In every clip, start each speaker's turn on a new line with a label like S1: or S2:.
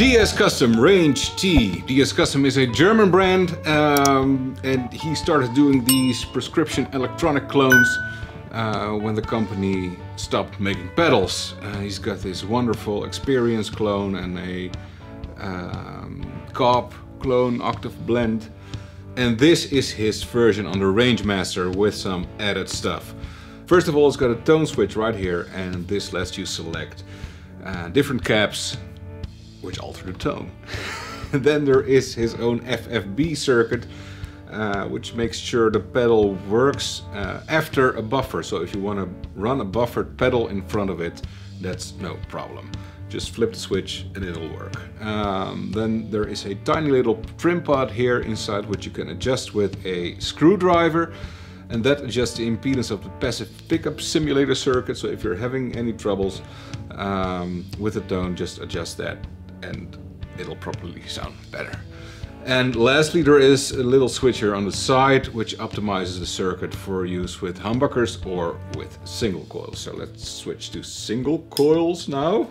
S1: DS Custom Range T. DS Custom is a German brand um, and he started doing these prescription electronic clones uh, when the company stopped making pedals. Uh, he's got this wonderful experience clone and a um, Cobb clone octave blend. And this is his version on the Rangemaster with some added stuff. First of all, it's got a tone switch right here and this lets you select uh, different caps which alter the tone. then there is his own FFB circuit uh, which makes sure the pedal works uh, after a buffer. So if you want to run a buffered pedal in front of it, that's no problem. Just flip the switch and it'll work. Um, then there is a tiny little trim pot here inside which you can adjust with a screwdriver and that adjusts the impedance of the passive pickup simulator circuit. So if you're having any troubles um, with the tone, just adjust that and it'll probably sound better. And lastly, there is a little switch here on the side which optimizes the circuit for use with humbuckers or with single coils. So let's switch to single coils now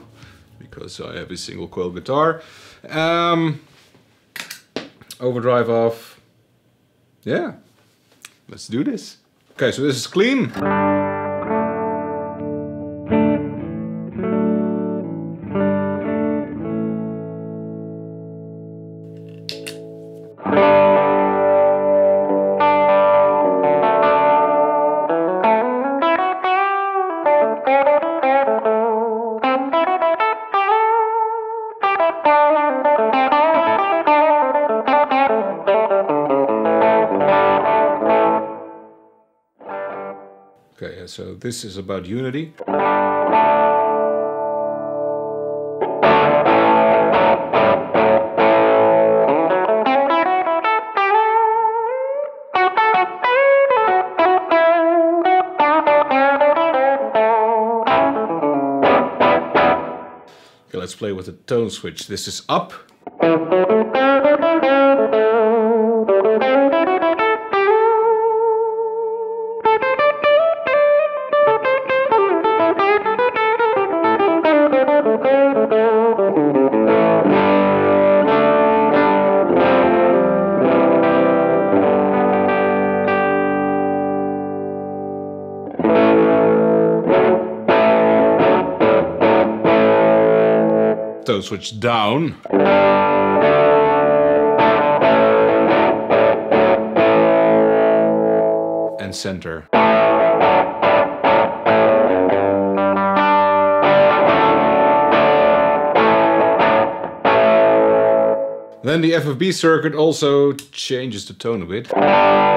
S1: because I have a single coil guitar. Um, overdrive off. Yeah, let's do this. Okay, so this is clean. So this is about unity. Okay, let's play with the tone switch. This is up. Tone switch down. And center. Then the FFB circuit also changes the tone a bit.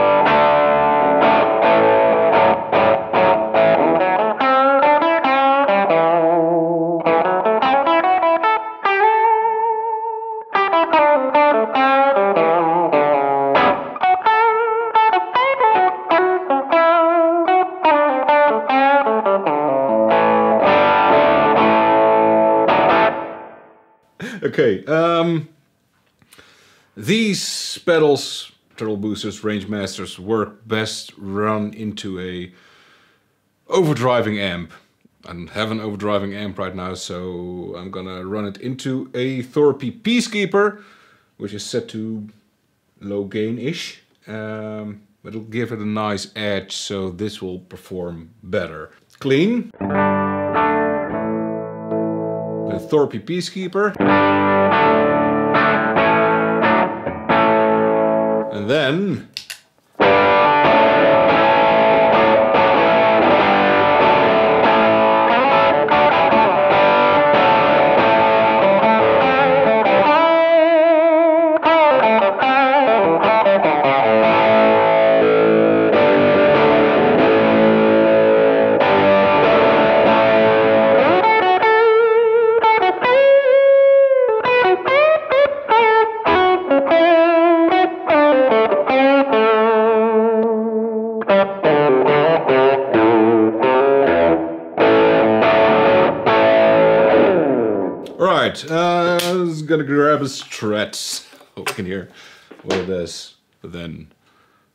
S1: Okay, um, these pedals, treble boosters, Rangemasters, work best run into a overdriving amp. I don't have an overdriving amp right now, so I'm gonna run it into a Thorpy Peacekeeper, which is set to low gain-ish. Um, but it'll give it a nice edge, so this will perform better. Clean. The Thorpy Peacekeeper. And then Alright, uh, I was gonna grab a strat Oh, can hear what it is, but then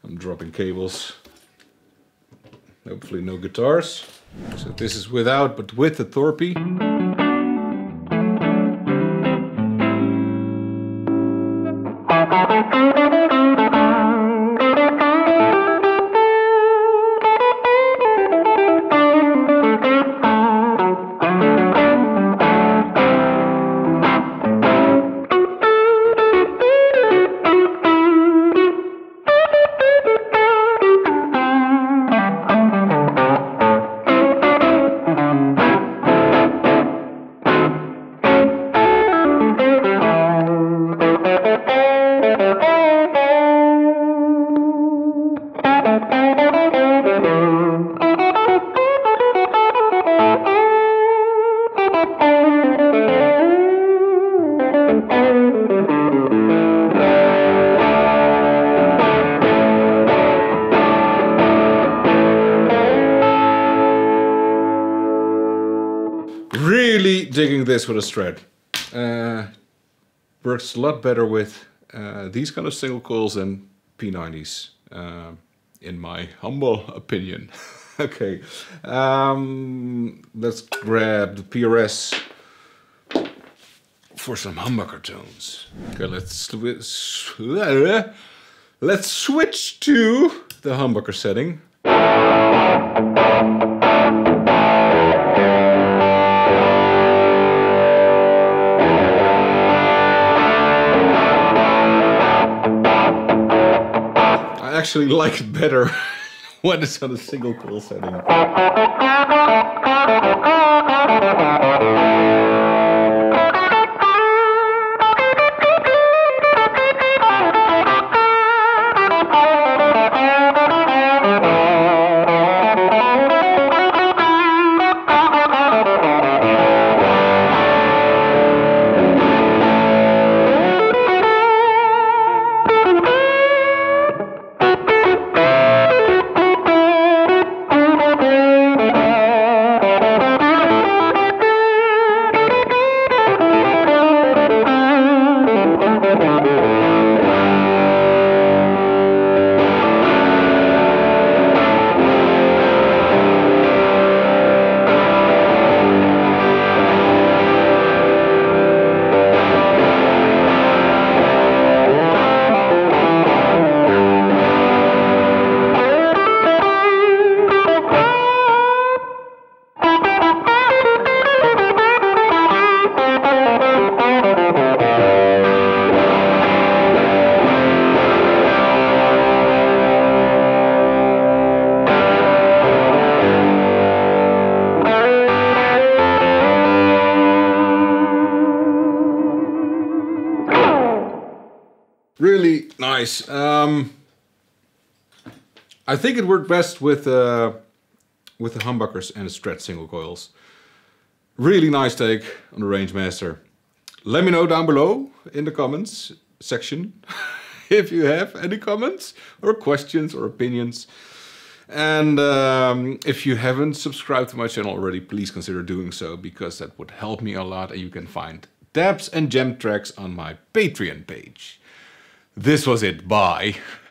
S1: I'm dropping cables. Hopefully no guitars. So this is without, but with the Thorpy. Digging this with a Strat. Uh, works a lot better with uh, these kind of single coils than P90s, uh, in my humble opinion. okay, um, let's grab the PRS for some humbucker tones. Okay, let's. Let's switch to the humbucker setting. Actually like it better when it's on a single coil setting. really nice. Um, I think it worked best with uh, with the humbuckers and the Strat single coils. Really nice take on the Rangemaster. Let me know down below in the comments section if you have any comments or questions or opinions. And um, if you haven't subscribed to my channel already, please consider doing so because that would help me a lot and you can find tabs and gem tracks on my Patreon page. This was it. Bye.